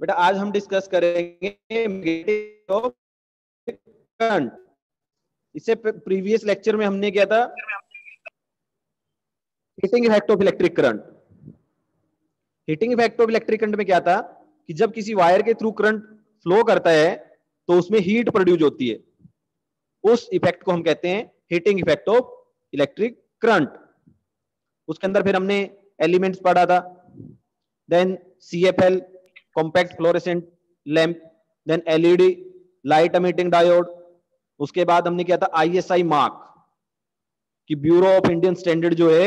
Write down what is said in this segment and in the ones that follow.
बेटा, आज हम डिस्कस करेंगे करंट इससे प्रीवियस लेक्चर में हमने क्या था। Heating effect of electric current heating effect of electric current में क्या था? कि जब किसी वायर के थ्रू करंट फ्लो करता है तो उसमें हीट प्रोड्यूस होती है। उस इफ़ेक्ट को हम कहते हैं heating effect of electric current उसके अंदर फिर हमने एलिमेंट्स पढ़ा था। Then C F L compact fluorescent lamp then LED light emitting diode उसके बाद हमने किया था आईएसआई मार्क कि ब्यूरो ऑफ़ इंडियन स्टैंडर्ड जो है,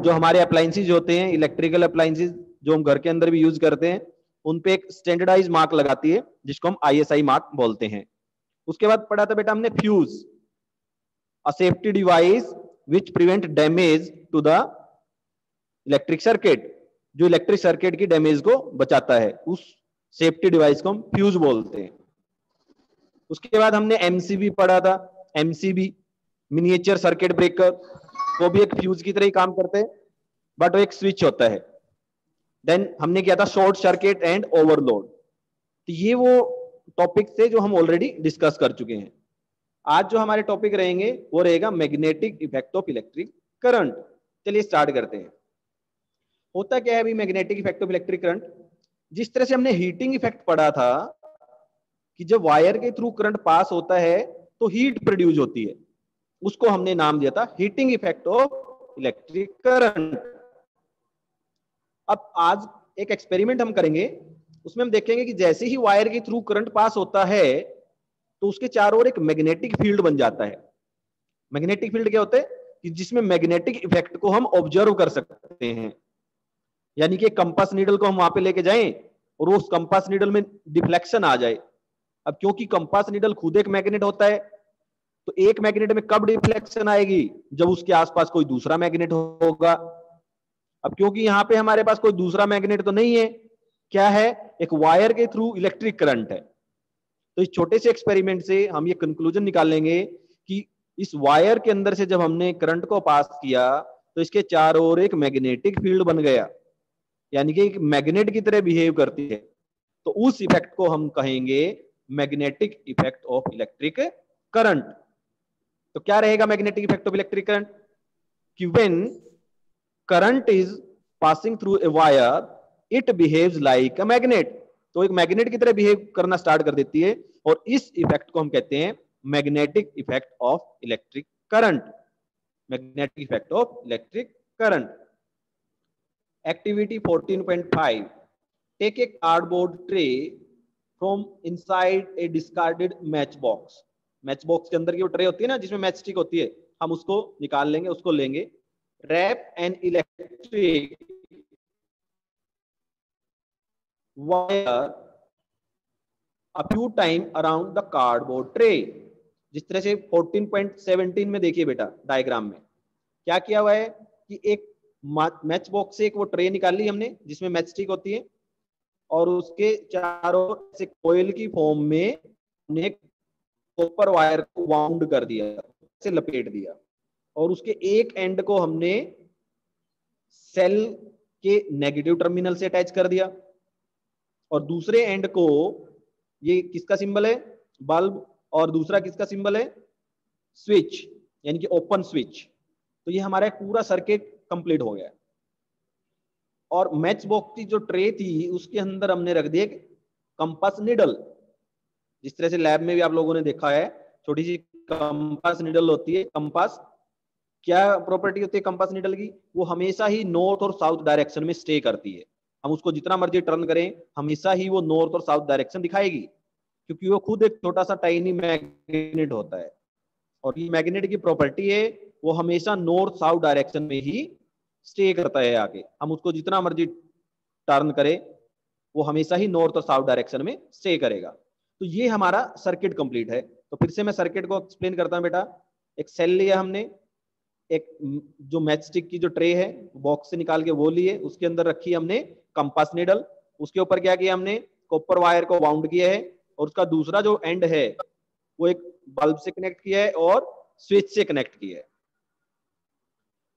जो हमारे अप्लायंसेज होते हैं इलेक्ट्रिकल अप्लायंसेज जो हम घर के अंदर भी यूज़ करते हैं, उन पे एक स्टैंडर्डाइज मार्क लगाती है, जिसको हम आईएसआई मार्क बोलते हैं। उसके बाद पढ़ा था बेटा हमने fuse a safety device which prevent damage to the electric circuit जो इलेक्ट्रिक सर्किट की डैमेज को बचाता है, उस सेफ्टी डिवाइस को हम फ्यूज बोलते हैं। उसके बाद हमने एमसीबी पढ़ा था। एमसीबी मिनिएचर सर्किट ब्रेकर वो भी एक फ्यूज की तरह ही काम करते हैं बट वो एक स्विच होता है। देन हमने किया था शॉर्ट सर्किट एंड ओवरलोड तो ये वो टॉपिक थे जो हम ऑलरेडी डिस्कस कर चुके हैं। आज जो हमारे टॉपिक रहेंगे, वो रहेगा magnetic effect of electric current चलिए स्टार्ट करते हैं। होता क्या है अभी magnetic effect of electric current जिस तरह से हमने हीटिंग इफ़ेक्ट पढ़ा था कि जब वायर के थ्रू करंट पास होता है तो हीट प्रोड्यूस होती है। उसको हमने नाम दिया था heating effect of electric current अब आज एक एक्सपेरिमेंट हम करेंगे। उसमें हम देखेंगे कि जैसे ही वायर के थ्रू करंट पास होता है तो उसके चारों ओर एक मैग्नेटिक फ़ील्ड बन जाता है। मैग्नेटिक फ़ील्ड क्या होता है? कि जिसमें मैग्नेटिक इफ़ेक्ट को हम ऑब्ज़र्व कर सकते हैं। यानी कि कंपास नीडल को हम वहाँ पे लेके जाएँ और उस कंपास नीडल में डिफ्लेक्शन आ जाए। अब क्योंकि कंपास नीडल खुद एक मैग्नेट होता है तो एक मैग्नेट में कब डिफ्लेक्शन आएगी? जब उसके आसपास कोई दूसरा मैग्नेट होगा। अब क्योंकि यहाँ पे हमारे पास कोई दूसरा मैग्नेट तो नहीं है, क्या है? एक वायर के थ्रू इलेक्ट्रिक करंट है। तो इस छोटे से एक्सपेरिमेंट से हम ये कंक्लूजन निकाल लेंगे कि इस वायर के अंदर से जब हमने करंट को पास किया तो इसके चारों ओर एक मैग्नेटिक फ़ील्ड बन गया। यानी कि मैग्नेट की तरह बिहेव करती है। तो उस इफ़ेक्ट को हम कहेंगे magnetic effect of electric current तो क्या रहेगा magnetic effect of electric current कि when current is passing through a wire it behaves like a magnet तो एक मैग्नेट की तरह बिहेव करना स्टार्ट कर देती है और इस इफ़ेक्ट को हम कहते हैं magnetic effect of electric current magnetic effect of electric current activity 14.5 take a cardboard tray from inside a discarded match box match के अंदर की वो ट्रे होती है ना, जिसमें मैच स्टिक होती है, हम उसको निकाल लेंगे, उसको लेंगे। Wrap an electric wire a few time around the cardboard tray. जिस तरह से 14.17 में देखिए बेटा डायग्राम में। क्या किया हुआ है कि एक मैच बॉक्स से एक वो ट्रे निकाल ली हमने, जिसमें मैच स्टिक होती है, और उसके चारों से कोयल की फॉर्म में हमने कॉपर वायर को वाउंड कर दिया, से लपेट दिया। और उसके एक एंड को हमने सेल के नेगेटिव टर्मिनल से अटैच कर दिया। और दूसरे एंड को, ये किसका सिंबल है? बल्ब और दूसरा किसका सिंबल है? स्विच यानी कि ओपन स्विच तो ये हमारा पूरा सर्किट कंप्लीट हो गया। और मैच बॉक्स की जो ट्रे थी, उसके अंदर हमने रख दिया कंपास निडल जिस तरह से लैब में भी आप लोगों ने देखा है, छोटी सी कंपास निडल होती है कंपास क्या प्रॉपर्टी होती है कंपास निडल की? वो हमेशा ही नॉर्थ और साउथ डायरेक्शन में स्टे करती है। हम उसको जितना मर्ज़ी टर्न करें, हमेशा ही वो नॉर्थ और साउथ डायरेक्शन दिखाएगी। क्योंकि वो खुद एक छोटा सा टाइनी मैग्नेट होता है। और ये मैग्नेट की प्रॉपर्टी है वो हमेशा नॉर्थ साउथ डायरेक्शन में ही स्टे करता है आगे। हम उसको जितना मर्ज़ी टर्न करें, वो हमेशा ही नॉर्थ और साउथ डायरेक्शन में स्टे करेगा। तो ये हमारा सर्किट कंप्लीट है। तो फिर से मैं सर्किट को एक्सप्लेन करता हूँ बेटा। एक सेल लिया हमने, एक जो मैचस्टिक की जो ट्रे है बॉक्स से निकाल के वो लिए, उसके अंदर रखी हमने कंपास निडल उसके ऊपर क्या किया हमने कॉपर वायर को बाउंड किया है, और उसका दूसरा जो एंड है, वो एक बल्ब से कनेक्ट किया है और स्विच से कनेक्ट किया है।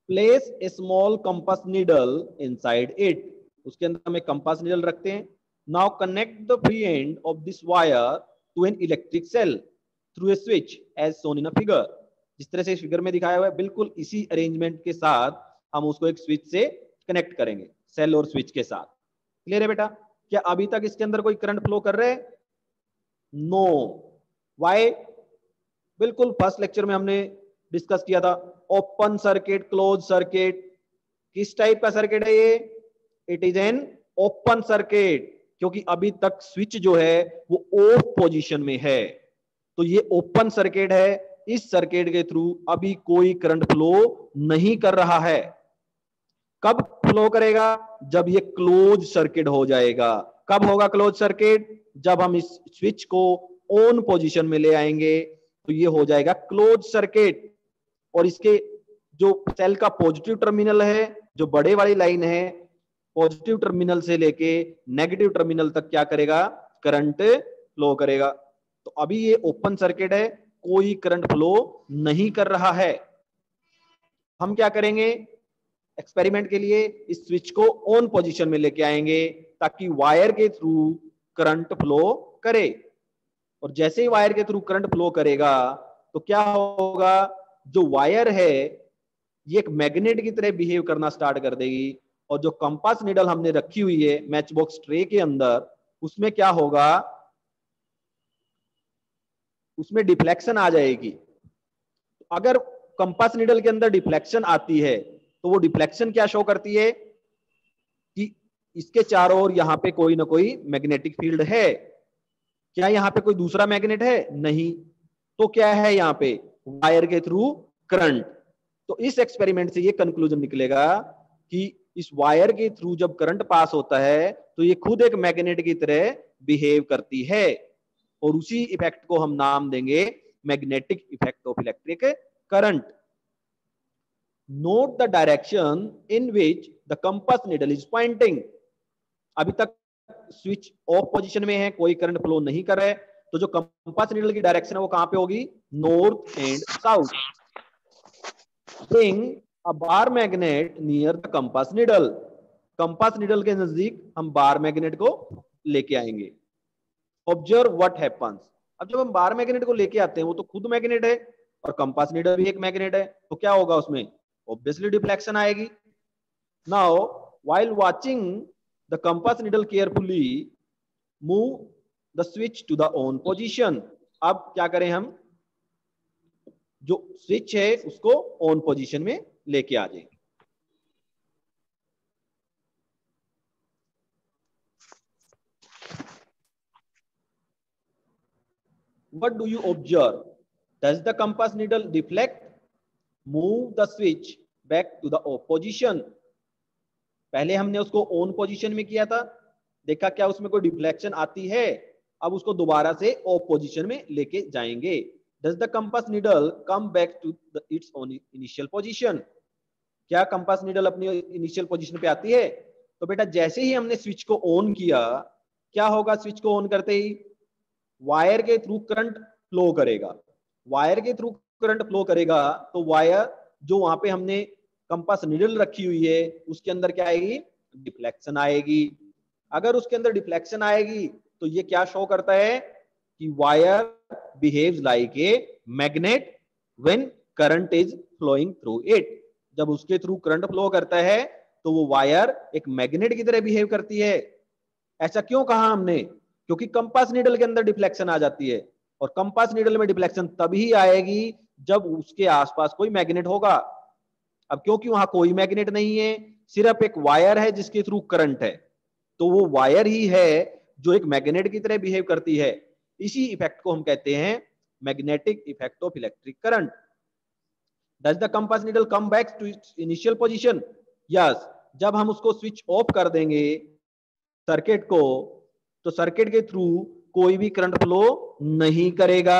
Place a small compass needle inside it उसके अंदर हम एक कंपास निडल रखते हैं। Now connect the free end of this wire to an electric cell through a switch, as shown in a figure. जिस तरह से इस फिगर में दिखाया हुआ है, बिल्कुल इसी अरेंजमेंट के साथ हम उसको एक स्विच से कनेक्ट करेंगे सेल और स्विच के साथ। क्लियर है बेटा? क्या अभी तक इसके अंदर कोई करंट फ्लो कर रहे नो वाई बिल्कुल फ़र्स्ट लेक्चर में हमने डिस्कस किया था। ओपन सर्किट क्लोज सर्किट किस टाइप का सर्किट है ये? It is an open circuit क्योंकि अभी तक स्विच जो है, वो ऑफ़ पोजीशन में है। तो ये ओपन सर्किट है। इस सर्किट के थ्रू अभी कोई करंट फ्लो नहीं कर रहा है। कब फ्लो करेगा? जब ये क्लोज सर्किट हो जाएगा। कब होगा क्लोज सर्किट जब हम इस स्विच को ऑन पोजीशन में ले आएँगे तो ये हो जाएगा क्लोज सर्किट और इसके जो सेल का पॉजिटिव टर्मिनल है, जो बड़े वाली लाइन है पॉजिटिव टर्मिनल से लेके नेगेटिव टर्मिनल तक क्या करेगा? करंट फ्लो करेगा। तो अभी ये ओपन सर्किट है, कोई करंट फ्लो नहीं कर रहा है। हम क्या करेंगे? एक्सपेरिमेंट के लिए इस स्विच को ऑन पोजीशन में लेके आएँगे, ताकि वायर के थ्रू करंट फ्लो करे। और जैसे ही वायर के थ्रू करंट फ्लो करेगा तो क्या होगा? जो वायर है, ये एक मैग्नेट की तरह बिहेव करना स्टार्ट कर देगी। और जो कंपास निडल हमने रखी हुई है मैच बॉक्स ट्रे के अंदर, उसमें क्या होगा? उसमें डिफ्लेक्शन आ जाएगी। अगर कंपास निडल के अंदर डिफ्लेक्शन आती है तो वो डिफ्लेक्शन क्या शो करती है? कि इसके चारों ओर यहाँ पे कोई ना कोई मैग्नेटिक फ़ील्ड है। क्या यहाँ पे कोई दूसरा मैग्नेट है? नहीं। तो क्या है यहाँ पे? वायर के थ्रू करंट। तो इस एक्सपेरिमेंट से ये कंक्लूजन निकलेगा कि इस वायर के थ्रू जब करंट पास होता है तो ये खुद एक मैग्नेट की तरह बिहेव करती है। और उसी इफ़ेक्ट को हम नाम देंगे magnetic effect of electric current note the direction in which the compass needle is pointing अभी तक स्विच ऑफ़ पोजीशन में है, कोई करंट फ्लो नहीं कर रहा है। तो जो कंपास निडल की डायरेक्शन है वो कहाँ पे होगी? North and south bring a bar magnet near the compass needle compass needle के नज़दीक हम बार मैग्नेट को लेके आएँगे। ऑब्ज़र्व व्हाट हैपन्स अब जब हम बार मैग्नेट को लेके आते हैं, वो तो खुद मैग्नेट है और कंपास नीडल भी एक मैग्नेट है तो क्या होगा उसमें? ऑब्वियसली डिफ्लेक्शन आएगी। Now while watching the compass needle carefully, move the switch to the on position अब क्या करें हम? जो स्विच है, उसको ओन पोजिशन में लेके आ जाए। What do you observe does the compass needle reflect move the switch back to the opposition पहले हमने उसको ओन पोजिशन में किया था। देखा क्या उसमें कोई डिफ्लेक्शन आती है? अब उसको दोबारा से ऑफ़ पोजीशन में लेके जाएँगे। Does the compass needle come back to its initial position क्या कंपास नीडल अपनी इनिशियल पोजीशन पे आती है? तो बेटा, जैसे ही हमने स्विच को ऑन किया, क्या होगा स्विच को ऑन करते ही? वायर के थ्रू करंट फ्लो करेगा। वायर के थ्रू करंट फ्लो करेगा तो वायर जो वहाँ पे हमने कंपास निडल रखी हुई है, उसके अंदर क्या आएगी? डिफ्लेक्शन आएगी। अगर उसके अंदर डिफ्लेक्शन आएगी तो ये क्या शो करता है कि wire behaves like a magnet when current is flowing through it जब उसके थ्रू करंट फ्लो करता है तो वो वायर एक मैग्नेट की तरह बिहेव करती है। ऐसा क्यों कहा हमने? क्योंकि कंपास नीडल के अंदर डिफ्लेक्शन आ जाती है। और कंपास नीडल में डिफ्लेक्शन तभी आएगी जब उसके आसपास कोई मैग्नेट होगा। अब क्योंकि वहाँ कोई मैग्नेट नहीं है, सिर्फ़ एक वायर है जिसके थ्रू करंट है। तो वो वायर ही है जो एक मैग्नेट की तरह बिहेव करती है, इसी इफ़ेक्ट को हम कहते हैं magnetic effect of electric current does the compass needle come back to initial position yes जब हम उसको स्विच ऑफ़ कर देंगे सर्किट को तो सर्किट के थ्रू कोई भी करंट फ्लो नहीं करेगा।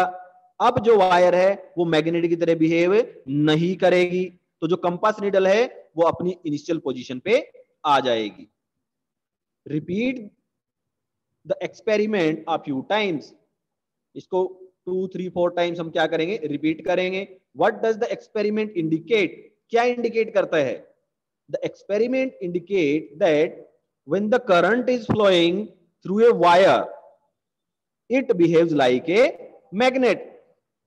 अब जो वायर है, वो मैग्नेट की तरह बिहेव नहीं करेगी। तो जो कंपास नीडल है, वो अपनी इनिशियल पोजीशन पे आ जाएगी। Repeat the experiment a few times इसको टू थ्री फोर टाइम्स हम क्या करेंगे? रिपीट करेंगे। What does the experiment indicate क्या इंडिकेट करता है? The experiment indicate that when the current is flowing through a wire, it behaves like a magnet.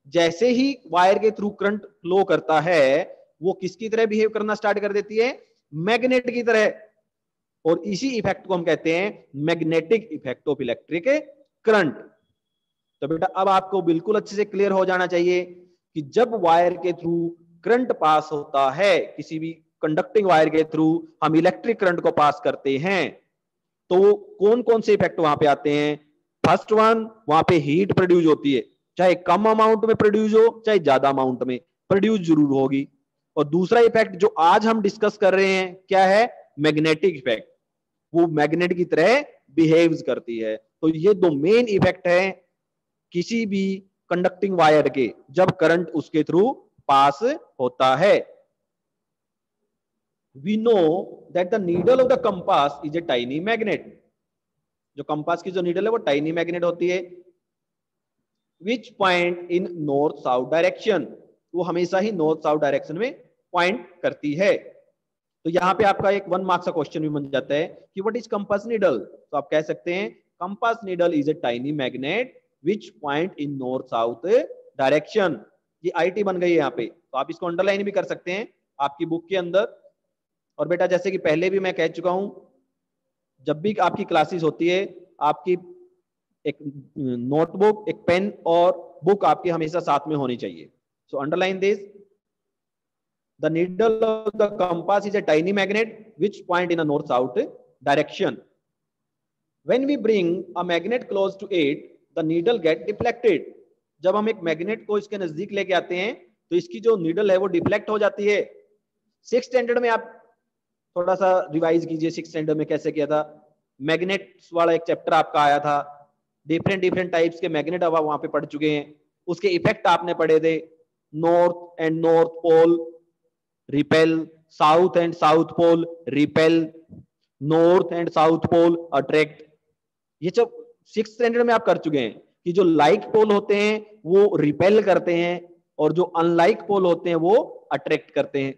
जैसे ही वायर के थ्रू करंट फ्लो करता है, वो किसकी तरह बिहेव करना स्टार्ट कर देती है? मैग्नेट की तरह। और इसी इफ़ेक्ट को हम कहते हैं magnetic effect of electric current तो बेटा, अब आपको बिल्कुल अच्छे से क्लियर हो जाना चाहिए कि जब वायर के थ्रू करंट पास होता है, किसी भी कंडक्टिंग वायर के थ्रू हम इलेक्ट्रिक करंट को पास करते हैं तो कौन कौन से इफ़ेक्ट वहाँ पे आते हैं? फ़र्स्ट वन वहाँ पे हीट प्रोड्यूस होती है। चाहे कम अमाउंट में प्रोड्यूस हो, चाहे ज़्यादा अमाउंट में प्रोड्यूस ज़रूर होगी। और दूसरा इफ़ेक्ट जो आज हम डिस्कस कर रहे हैं, क्या है? मैग्नेटिक इफ़ेक्ट वो मैग्नेट की तरह बिहेव करती है। तो ये दो मेन इफ़ेक्ट है किसी भी कंडक्टिंग वायर के, जब करंट उसके थ्रू पास होता है। We know that the needle of the compass is a tiny magnet जो कंपास की जो नीडल है, वो टाइनी मैग्नेट होती है। Which point in north south direction वो हमेशा ही नॉर्थ साउथ डायरेक्शन में पॉइंट करती है। तो यहाँ पे आपका एक वन मार्क्स का क्वेश्चन भी बन जाता है कि व्हाट इज़ कंपास नीडल तो आप कह सकते हैं compass needle is a tiny magnet which point in north south direction ये आईटी बन गई है यहाँ पे। तो आप इसको अंडरलाइन भी कर सकते हैं आपकी बुक के अंदर। और बेटा, जैसे कि पहले भी मैं कह चुका हूँ, जब भी आपकी क्लासेस होती है, आपकी एक, नोटबुक, एक पेन और बुक आपकी हमेशा साथ में होनी चाहिए। So underline this the needle of the compass is a tiny magnet which point in a north south direction. When we bring a magnet close to it the needle get deflected. जब हम एक magnet को इसके नज़दीक लेके आते हैं तो इसकी जो नीडल है वो डिफ्लेक्ट हो जाती है। सिक्स स्टैंडर्ड में आप थोड़ा सा रिवाइज कीजिए सिक्स स्टैंडर्ड में कैसे किया था। मैग्नेट्स वाला एक चैप्टर आपका आया था। डिफरेंट डिफरेंट टाइप्स के मैग्नेट अब वहाँ पे पढ़ चुके हैं। उसके इफ़ेक्ट आपने पढ़े थे। North end north pole repel south end south pole repel north end south pole attract ये सब सिक्स स्टैंडर्ड में आप कर चुके हैं कि जो लाइक पोल होते हैं, वो रिपेल करते हैं और जो अनलाइक पोल होते हैं, वो अट्रैक्ट करते हैं।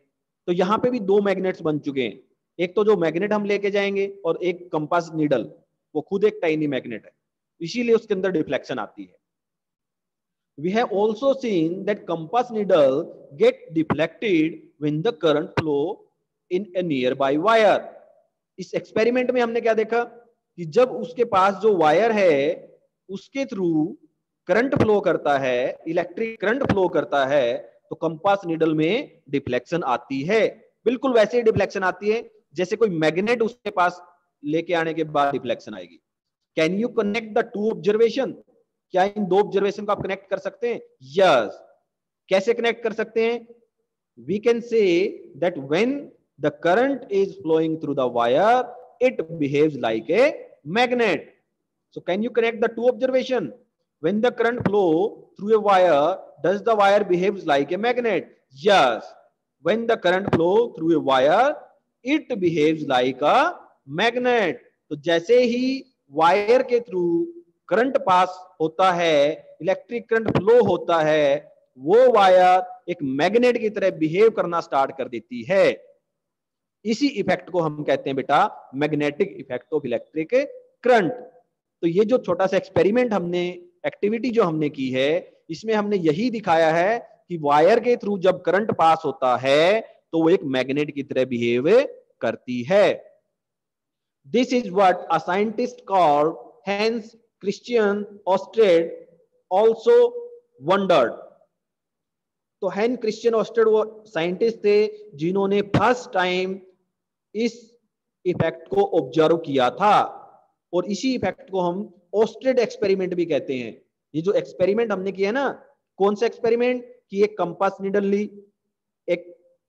तो यहाँ पे भी दो मैग्नेट्स बन चुके हैं। एक तो जो मैग्नेट हम लेके जाएँगे और एक कंपास नीडल वो खुद एक टाइनी मैग्नेट है। इसीलिए उसके अंदर डिफ्लेक्शन आती है। We have also seen that compass needle get deflected when the current flow in a nearby wire. इस एक्सपेरिमेंट में हमने क्या देखा? कि जब उसके पास जो वायर है, उसके थ्रू करंट फ्लो करता है इलेक्ट्रिक करंट फ्लो करता है तो कंपास नीडल में डिफ्लेक्शन आती है। बिल्कुल वैसे ही डिफ्लेक्शन आती है, जैसे कोई मैग्नेट उसके पास लेके आने के बाद डिफ्लेक्शन आएगी। Can you connect the two observation क्या इन दो ऑब्जर्वेशन को आप कनेक्ट कर सकते हैं? Yes yes. कैसे कनेक्ट कर सकते हैं? We can say that when the current is flowing through the wire it behaves like a magnet so can you connect the two observation when the current flow through a wire does the wire behaves like a magnet yes when the current flow through a wire it behaves like a magnet तो जैसे ही wire के through current pass होता है electric current flow होता है वो wire एक मैग्नेट की तरह बिहेव करना स्टार्ट कर देती है। इसी इफ़ेक्ट को हम कहते हैं बेटा, magnetic effect of electric current. तो ये जो छोटा सा एक्सपेरिमेंट हमने, एक्टिविटी जो हमने की है, इसमें हमने यही दिखाया है कि वायर के थ्रू जब करंट पास होता है तो वो एक मैग्नेट की तरह बिहेव करती है। This is what a scientist call Hans Christian ऑस्ट्रेड also wondered तो हैन क्रिश्चियन ऑस्ट्रेड वो साइंटिस्ट थे जिन्होंने फ़र्स्ट टाइम इस इफ़ेक्ट को ऑब्ज़र्व किया था। और इसी इफ़ेक्ट को हम ऑस्ट्रेड एक्सपेरिमेंट भी कहते हैं। ये जो एक्सपेरिमेंट हमने किया है ना, कौन सा एक्सपेरिमेंट? कि एक कंपास निडल ली, एक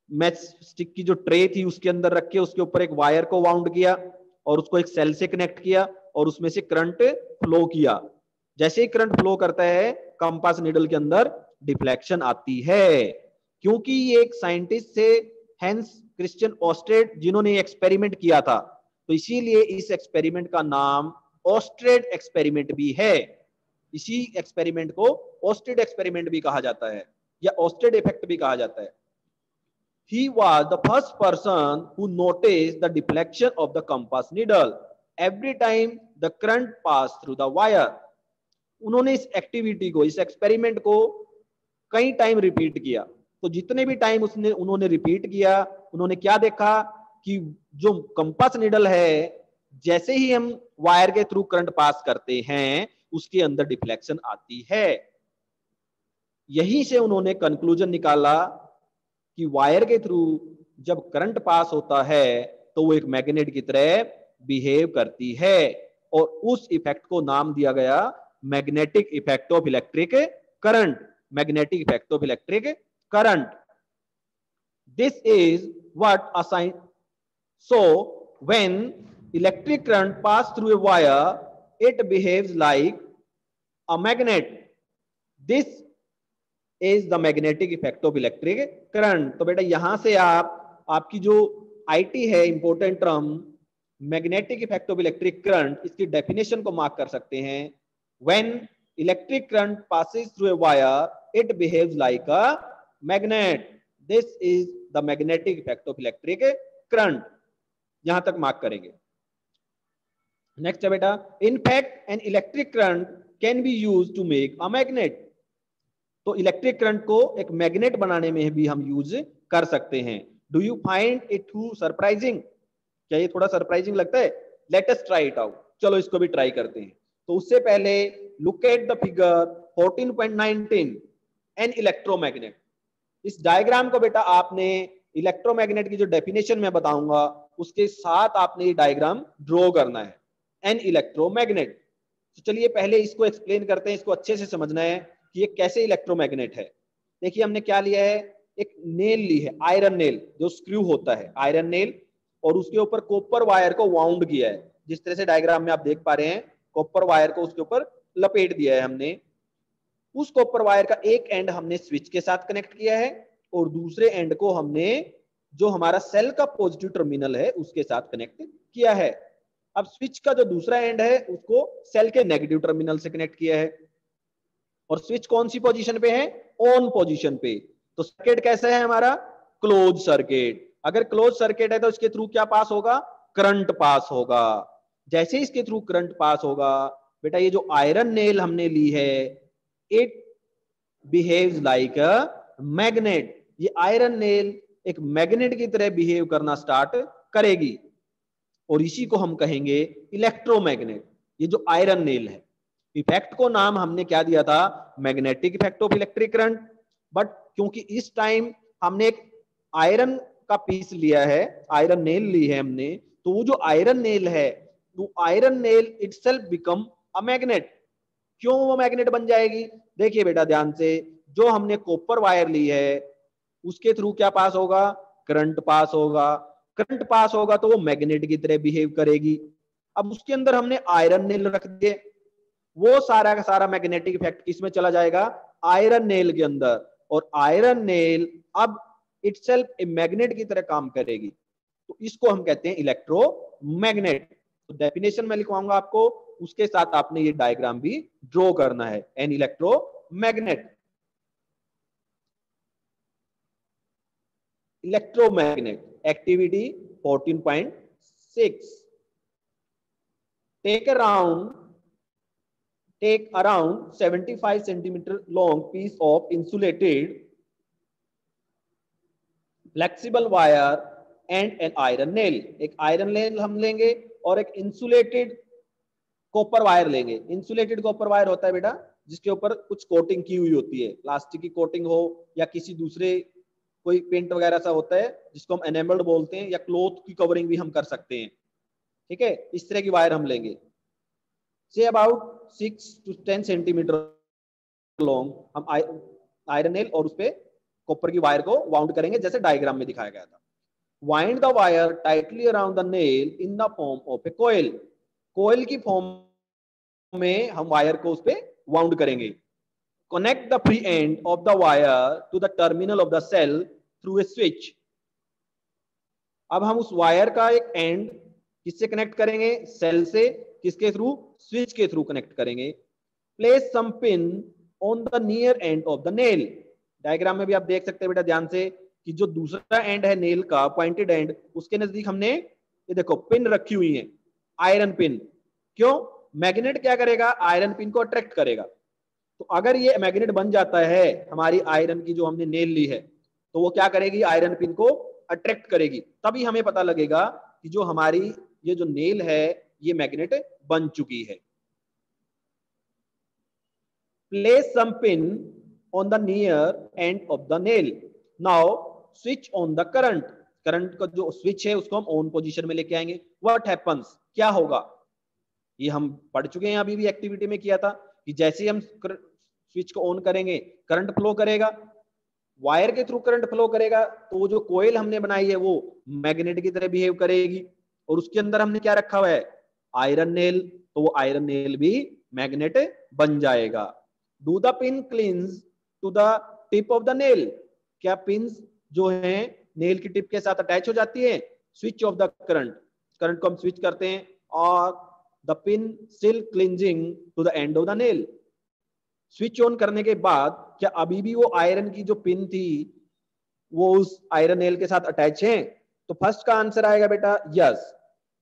मैच स्टिक की जो ट्रे थी उसके अंदर रख के उसके ऊपर एक वायर को वाउंड किया और उसको एक सेल से कनेक्ट किया और उसमें से करंट फ्लो किया। जैसे ही करंट फ्लो करता है कंपास निडल के अंदर डिफ्लेक्शन आती है। क्योंकि ये एक साइंटिस्ट से हेंस क्रिश्चियन ऑस्ट्रेड जिन्होंने एक्सपेरिमेंट किया था। तो इसीलिए इस एक्सपेरिमेंट का नाम ऑस्ट्रेड एक्सपेरिमेंट भी है। इसी एक्सपेरिमेंट को ऑस्ट्रेड एक्सपेरिमेंट भी कहा जाता है, या ऑस्ट्रेड इफ़ेक्ट भी कहा जाता है। He was the first person who noticed the deflection of the compass needle every time the current pass through the wire उन्होंने इस एक्टिविटी को, इस एक्सपेरिमेंट को कई टाइम रिपीट किया। तो जितने भी टाइम उसने, उन्होंने रिपीट किया, उन्होंने क्या देखा कि जो कंपास निडल है, जैसे ही हम वायर के थ्रू करंट पास करते हैं, उसके अंदर डिफ्लेक्शन आती है। यहीं से उन्होंने कंक्लूजन निकाला कि वायर के थ्रू जब करंट पास होता है तो वो एक मैग्नेट की तरह बिहेव करती है और उस इफ़ेक्ट को नाम दिया गया magnetic effect of electric current magnetic effect of electric current this is what assign so when electric current pass through a wire it behaves like a magnet this is the magnetic effect of electric current तो बेटा यहाँ से आप, आपकी जो IT है important term magnetic effect of electric current इसकी definition को मार्क कर सकते हैं. When electric current passes through a wire it behaves like a magnet this is the magnetic effect of electric current यहाँ तक मार्क करेंगे। Next है बेटा। In fact an electric current can be use to make a magnet तो electric current को एक magnet बनाने में भी हम यूज़ कर सकते हैं। Do you find it too surprising क्या ये थोड़ा सरप्राइजिंग लगता है? Let us try it out चलो इसको भी ट्राई करते हैं। तो उससे पहले look at the figure 14.19 an electromagnet इस डायग्राम को बेटा आपने इलेक्ट्रोमैग्नेट की जो डेफिनेशन मैं बताऊँगा, उसके साथ आपने ये डायग्राम ड्रॉ करना है एन इलेक्ट्रोमैग्नेट तो चलिए पहले इसको एक्सप्लेन करते हैं, इसको अच्छे से समझना है कि ये कैसे इलेक्ट्रोमैग्नेट है। देखिए, हमने क्या लिया है? एक नेल ली है आयरन नेल जो स्क्रू होता है आयरन नेल और उसके ऊपर कॉपर वायर को वाउंड किया है। जिस तरह से डायग्राम में आप देख पा रहे हैं कॉपर वायर को उसके ऊपर लपेट दिया है हमने। उस कॉपर वायर का एक एंड हमने स्विच के साथ कनेक्ट किया है और दूसरे एंड को हमने जो हमारा सेल का पॉजिटिव टर्मिनल है उसके साथ कनेक्ट किया है। अब स्विच का जो दूसरा एंड है उसको सेल के नेगेटिव टर्मिनल से कनेक्ट किया है। और स्विच कौन सी पोजीशन पे है? ऑन पोजीशन पे। तो सर्किट कैसा है हमारा? क्लोज सर्किट अगर क्लोज सर्किट है तो इसके थ्रू क्या पास होगा? करंट पास होगा। जैसे इसके थ्रू करंट पास होगा बेटा, ये जो आयरन नेल हमने ली है it behave like a magnet ये आयरन नेल एक मैग्नेट की तरह बिहेव करना स्टार्ट करेगी। और इसी को हम कहेंगे इलेक्ट्रोमैग्नेट ये जो आयरन नेल है। इफ़ेक्ट को नाम हमने क्या दिया था? Magnetic effect of electric current but क्योंकि इस टाइम हमने एक आयरन का पीस लिया है आयरन नेल ली है हमने तो वो जो आयरन नेल है तो iron nail it become magnet क्यों वो मैग्नेट बन जाएगी? देखिए बेटा, ध्यान से, जो हमने कॉपर वायर ली है, उसके थ्रू क्या पास होगा? करंट पास होगा। करंट पास होगा तो वो मैग्नेट की तरह बिहेव करेगी। अब उसके अंदर हमने आयरन नेल रख दिए। वो सारा का सारा मैग्नेटिक इफ़ेक्ट किसमें चला जाएगा? आयरन नेल के अंदर। और आयरन नेल अब इटसेल्फ ए मैग्नेट की तरह काम करेगी। तो इसको हम कहते हैं इलेक्ट्रोमैग्नेट तो डेफिनेशन में लिखवाऊँगा आपको। उसके साथ आपने ये डायग्राम भी ड्रॉ करना है an electromagnet electromagnet activity 14.6 point six take around take around seventy five centimeter long piece of insulated flexible wire and an iron nail एक आयरन नेल हम लेंगे और एक इंसुलेटेड कॉपर वायर लेंगे। इंसुलेटेड कॉपर वायर होता है बेटा, जिसके ऊपर कुछ कोटिंग की हुई होती है। प्लास्टिक की कोटिंग हो या किसी दूसरे कोई पेंट वगैरह सा होता है, जिसको हम एनेमल्ड बोलते हैं या क्लोथ की कवरिंग भी हम कर सकते हैं। ठीक है? इस तरह की वायर हम लेंगे। Say about six to ten centimeter long हम आयरन नेल और उस पर कॉपर की वायर को वाउंड करेंगे, जैसे डायग्राम में दिखाया गया था। Wind the wire tightly around the nail in the form of a coil coil की फॉर्म में हम वायर को उस पर वाउंड करेंगे। Connect the free end of the wire to the terminal of the cell through a switch अब हम उस वायर का एक एंड किससे कनेक्ट करेंगे? सेल से, किसके थ्रू स्विच के थ्रू कनेक्ट करेंगे। Place some pin on the near end of the nail diagram में भी आप देख सकते हैं बेटा ध्यान से कि जो दूसरा एंड है नेल का पॉइंटेड एंड उसके नज़दीक हमने, ये देखो पिन रखी हुई है। Iron pin. क्यों? मैग्नेट क्या करेगा? आयरन पिन को अट्रैक्ट करेगा। तो अगर ये मैग्नेट बन जाता है, हमारी आयरन की जो हमने नेल ली है तो वो क्या करेगी? आयरन पिन को अट्रैक्ट करेगी। तभी हमें पता लगेगा कि जो हमारी, ये जो नेल है, ये मैग्नेट बन चुकी है। Place some pin on the near end of the nail. Now, switch on the current. Current का जो स्विच है, उसको हम ऑन पोजीशन में लेके आएँगे। व्हाट हैपन्स क्या होगा? ये हम पढ़ चुके हैं अभी भी एक्टिविटी में किया था कि जैसे हम स्विच को ऑन करेंगे करंट फ्लो करेगा वायर के थ्रू करंट फ्लो करेगा तो वो जो कोयल हमने बनाई है वो मैग्नेट की तरह बिहेव करेगी। और उसके अंदर हमने क्या रखा हुआ है? आयरन नेल तो वो आयरन नेल भी मैग्नेट बन जाएगा। Do the pin clings to the tip of the nail क्या पिन जो है नेल की टिप के साथ अटैच हो जाती है? Switch off the current current को हम स्विच करते हैं और the pin still clinging to the end of the nail switch on करने के बाद, क्या अभी भी वो आयरन की जो पिन थी, वो उस आयरन नेल के साथ अटैच है? तो फ़र्स्ट का आंसर आएगा बेटा यस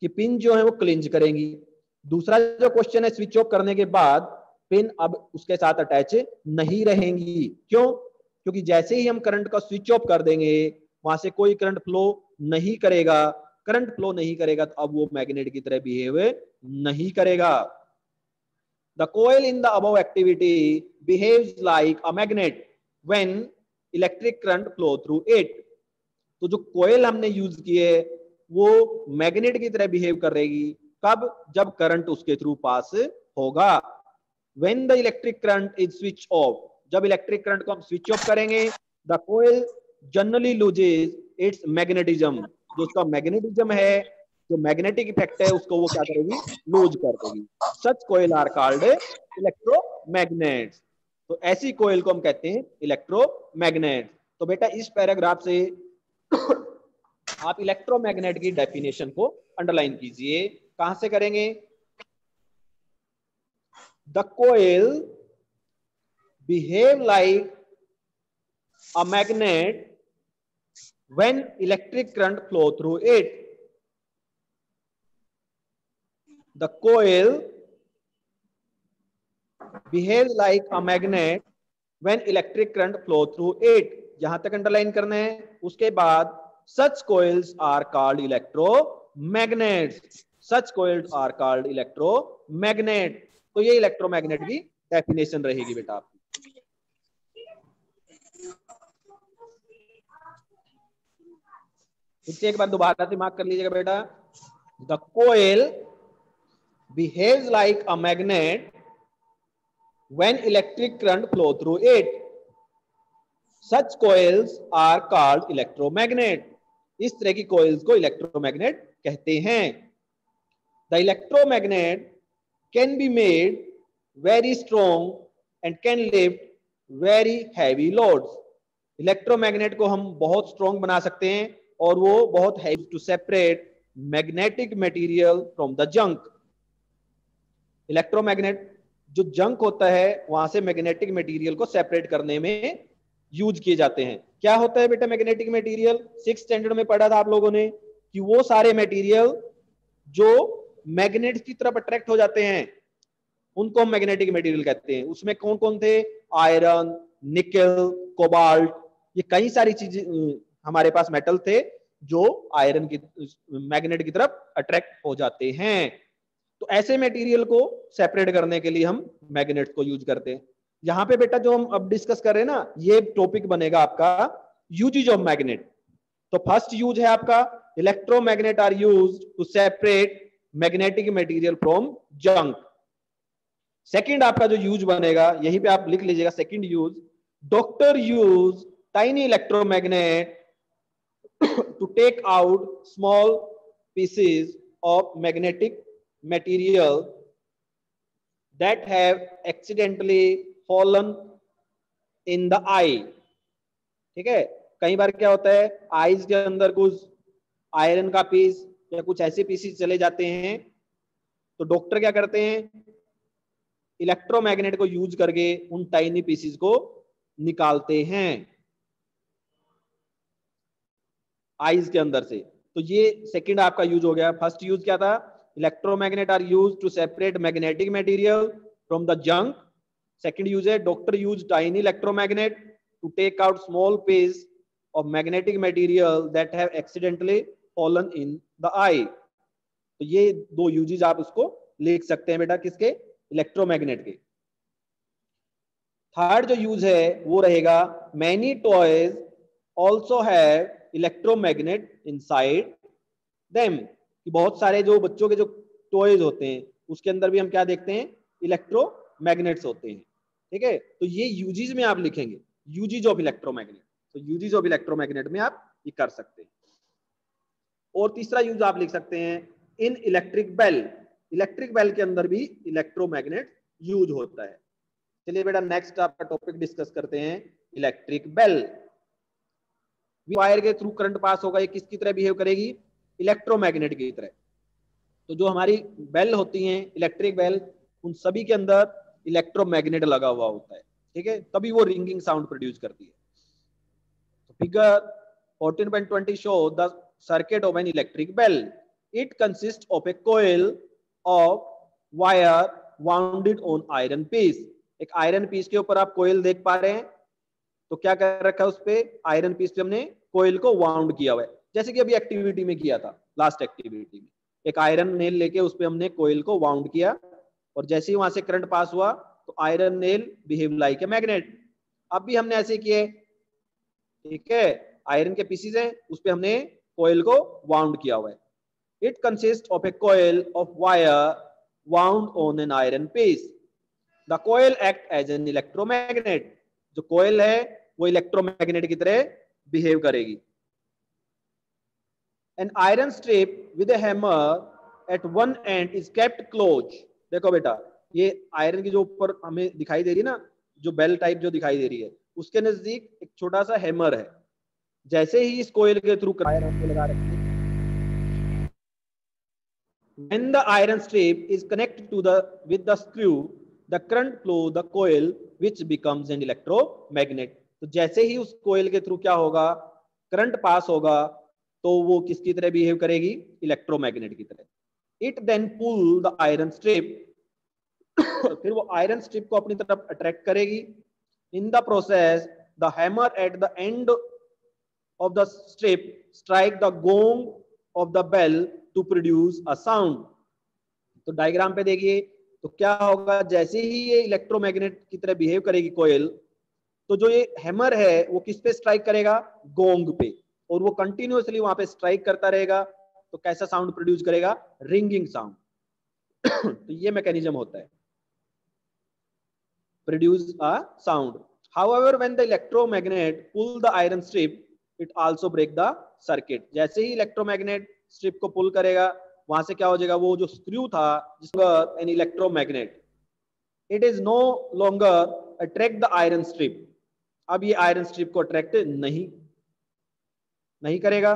कि पिन जो है वो क्लिंज करेंगी। दूसरा जो क्वेश्चन है स्विच ऑफ़ करने के बाद पिन अब उसके साथ अटैच नहीं रहेंगी। क्यों? क्योंकि जैसे ही हम करंट का स्विच ऑफ़ कर देंगे, वहाँ से कोई करंट फ्लो नहीं करेगा। करंट फ्लो नहीं करेगा तो अब वो मैग्नेट की तरह बिहेव नहीं करेगा। The coil in the above activity behaves like a magnet when electric current flow through it तो जो कोयल हमने यूज़ किए, वो मैग्नेट की तरह बिहेव कर रहेगी कब? जब करंट उसके थ्रू पास होगा। When the electric current is switched off, जब इलेक्ट्रिक करंट को हम स्विच ऑफ़ करेंगे the coil generally loses its magnetism जो उसका मैग्नेटिज्म है, जो मैग्नेटिक इफ़ेक्ट है, उसको वो क्या करेगी? लूज कर देगी। Such coil are called electromagnet तो ऐसी कोयल को हम कहते हैं इलेक्ट्रोमैग्नेट तो बेटा, इस पैराग्राफ से आप इलेक्ट्रोमैग्नेट की डेफिनेशन को अंडरलाइन कीजिए। कहाँ से करेंगे? The coil behave like a magnet when electric current flow through it the coil behaves like a magnet when electric current flow through it जहाँ तक अंडरलाइन करना है उसके बाद such coils are called electromagnets such coils are called electromagnet तो ये electromagnet की definition रहेगी बेटा आपकी इससे एक बार दोबारा दिमाग कर लीजिएगा बेटा। The coil behave like a magnet when electric current flow through it such coils are called electromagnet इस तरह की कोयल्स को इलेक्ट्रोमैग्नेट कहते हैं। The electromagnet can be made very strong and can lift very heavy loads. Electromagnet को हम बहुत strong बना सकते हैं। और वो बहुत heavy to separate magnetic material from the junk electromagnet जो जंक होता है, वहाँ से मैग्नेटिक मटेरियल को सेपरेट करने में यूज़ किए जाते हैं। क्या होता है बेटा मैग्नेटिक मटेरियल सिक्स स्टैंडर्ड में पढ़ा था आप लोगों ने कि वो सारे मटेरियल जो मैग्नेट की तरफ़ अट्रैक्ट हो जाते हैं, उनको हम मैग्नेटिक मटेरियल कहते हैं। उसमें कौन कौन थे? आयरन निकल कोबाल्ट ये कई सारी चीज़ें हमारे पास मेटल थे, जो आयरन की मैग्नेट की तरफ़ अट्रैक्ट हो जाते हैं। तो ऐसे मटेरियल को सेपरेट करने के लिए हम मैग्नेट को यूज़ करते हैं। यहाँ पे बेटा जो हम अब डिस्कस कर रहे हैं ना, ये टॉपिक बनेगा आपका यूजेज ऑफ़ मैग्नेट तो फ़र्स्ट यूज़ है आपका electromagnet are use to separate magnetic material from junk second आपका जो यूज़ बनेगा, यहीं पे आप लिख लीजिएगा second use doctor use tiny electromagnet to take out small pieces of magnetic material that have accidentally fallen in the eye ठीक है? कई बार क्या होता है? आईज के अंदर कुछ आयरन का पीस या कुछ ऐसे पीसीस चले जाते हैं। तो डॉक्टर क्या करते हैं? इलेक्ट्रोमैग्नेट को यूज़ करके उन टाइनी पीसीस को निकालते हैं। आईज के अंदर से। तो ये सेकेंड आपका यूज़ हो गया। फ़र्स्ट यूज़ क्या था? Electromagnet are use to separate magnetic material from the junk second use है doctor use tiny electromagnet to take out small pieces of magnetic material that have accidentally fallen in the eye तो ये दो usage आप उसको लिख सकते हैं बेटा किसके? इलेक्ट्रोमैग्नेट के। थर्ड जो यूज़ है, वो रहेगा many toys also have electromagnet inside them कि बहुत सारे जो बच्चों के जो टॉयज होते हैं, उसके अंदर भी हम क्या देखते हैं? इलेक्ट्रोमैग्नेट्स होते हैं, ठीक है? तो ये यूजीज में आप लिखेंगे यूजीज ऑफ़ इलेक्ट्रोमैग्नेट तो यूजीज ऑफ़ इलेक्ट्रोमैग्नेट में आप ये कर सकते हैं। और तीसरा यूज़ आप लिख सकते हैं in electric bell electric bell के अंदर भी इलेक्ट्रोमैग्नेट यूज़ होता है। चलिए बेटा नेक्स्ट आपका टॉपिक डिस्कस करते हैं इलेक्ट्रिक बेल वायर के थ्रू करंट पास होगा, ये किसकी तरह बिहेव करेगी? इलेक्ट्रोमैग्नेट की तरह। तो जो हमारी बेल होती हैं इलेक्ट्रिक बेल उन सभी के अंदर इलेक्ट्रोमैग्नेट लगा हुआ होता है, ठीक है? तभी वो रिंगिंग साउंड प्रोड्यूस करती है। Figure 14.20 show the circuit of an electric bell it consist of a coil of wire wounded on iron piece एक आयरन पीस के ऊपर आप कोयल देख पा रहे हैं। तो क्या कर रखा है उस पर आयरन पीस पे हमने कोयल को वाउंड किया हुआ है। जैसे कि अभी एक्टिविटी में किया था लास्ट एक्टिविटी में। एक आयरन नेल लेके उस पर हमने कोयल को वाउंड किया। और जैसे ही वहाँ से करंट पास हुआ तो iron nail behave like a magnet अब भी हमने ऐसे किए। ठीक है? आयरन के पीसीज हैं, उस पर हमने कोयल को वाउंड किया हुआ है। It consist of a coil of wire wound on an iron piece the coil act as an electromagnet जो कोयल है वो इलेक्ट्रोमैग्नेट की तरह बिहेव करेगी। An iron strip with at one end is kept close देखो बेटा ये iron की जो ऊपर हमें दिखाई दे रही है ना जो बेल टाइप जो दिखाई दे रही है उसके नज़दीक एक छोटा सा हैमर है। जैसे ही इस कोयल के थ्रू आयरन को लगा रहे When the iron strip is connected to the with the screw, the current flow the coil, which becomes an electromagnet. तो जैसे ही उस कोयल के थ्रू क्या होगा? करंट पास होगा तो वो किसकी तरह बिहेव करेगी? इलेक्ट्रोमैग्नेट की तरह। It then pull the iron strip फिर वो आयरन स्ट्रिप को अपनी तरफ़ अट्रैक्ट करेगी। In the process the hammer at the end of the strip strike the gong of the bell to produce a sound तो diagram पे देखिए तो क्या होगा? जैसे ही ये इलेक्ट्रोमैग्नेट की तरह बिहेव करेगी कोयल तो जो ये हैमर है, वो किस पे स्ट्राइक करेगा? गोंग पे। और वो कंटिन्यूसली वहाँ पे स्ट्राइक करता रहेगा तो कैसा साउंड प्रोड्यूस करेगा? रिंगिंग साउंड तो ये मैकेनिज्म होता है। Produce a sound however, when the electromagnet pull the iron strip, it also break the circuit जैसे ही इलेक्ट्रोमैग्नेट स्ट्रिप को पुल करेगा, वहाँ से क्या हो जाएगा? वो जो स्क्रू था जिसका an electromagnet it is no longer attract the iron strip अब ये आयरन स्ट्रिप को अट्रैक्ट नहीं नहीं करेगा।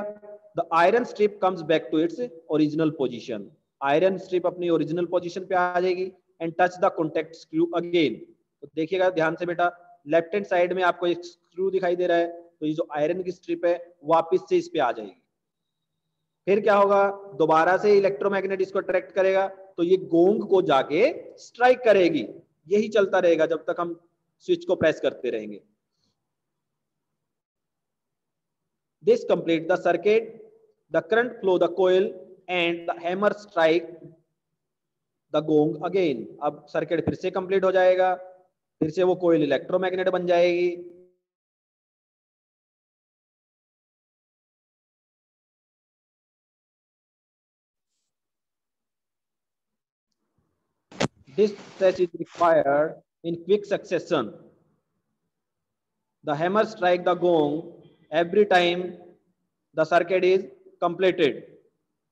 The iron strip comes back to its original position iron strip अपनी ओरिजिनल पोजिशन पे आ जाएगी and touch the contact screw again तो देखिएगा ध्यान से बेटा लेफ़्ट हैंड साइड में आपको एक स्क्रू दिखाई दे रहा है तो ये जो आयरन की स्ट्रिप है, वापिस से इस पे आ जाएगी। फिर क्या होगा? दोबारा से इलेक्ट्रोमैग्नेट इसको अट्रैक्ट करेगा तो ये गोंग को जाके स्ट्राइक करेगी। यही चलता रहेगा जब तक हम स्विच को प्रेस करते रहेंगे। This complete the circuit, the current flow the coil and the hammer strike the gong again. अब सर्किट फिर से कंप्लीट हो जाएगा फिर से वो कोयल इलेक्ट्रोमैग्नेट बन जाएगी This test is required in quick succession. The hammer strike the gong every time the circuit is completed.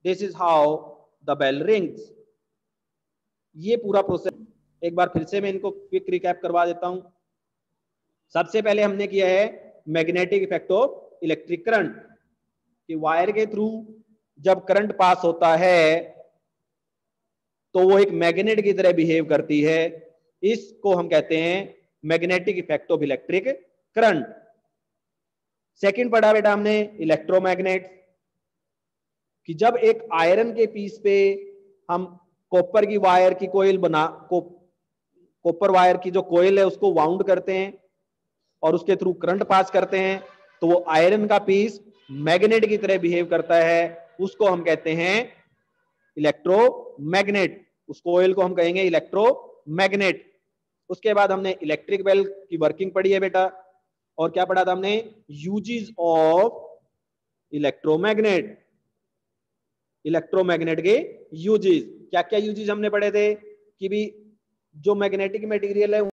This is how the bell rings. ये पूरा प्रोसेस एक बार फिर से मैं इनको क्विक रिकैप करवा देता हूँ सबसे पहले हमने किया है magnetic effect of electric current कि वायर के थ्रू जब करंट पास होता है तो वो एक मैग्नेट की तरह बिहेव करती है इसको हम कहते हैं magnetic effect of electric current second पढ़ा बेटा हमने इलेक्ट्रोमैग्नेट कि जब एक आयरन के पीस पे हम कॉपर की वायर की कोयल बना को कॉपर वायर की जो कोयल है, उसको वाउंड करते हैं और उसके थ्रू करंट पास करते हैं तो वो आयरन का पीस मैग्नेट की तरह बिहेव करता है। उसको हम कहते हैं इलेक्ट्रो इलेक्ट्रोमैग्नेट उस कोयल को हम कहेंगे इलेक्ट्रोमैग्नेट उसके बाद हमने इलेक्ट्रिक बेल की वर्किंग पढ़ी है बेटा। और क्या पढ़ा था हमने? यूजीज ऑफ़ इलेक्ट्रोमैग्नेट इलेक्ट्रोमैग्नेट के यूजीज क्या क्या यूजीज हमने पढ़े थे? कि भी जो मैग्नेटिक मटेरियल है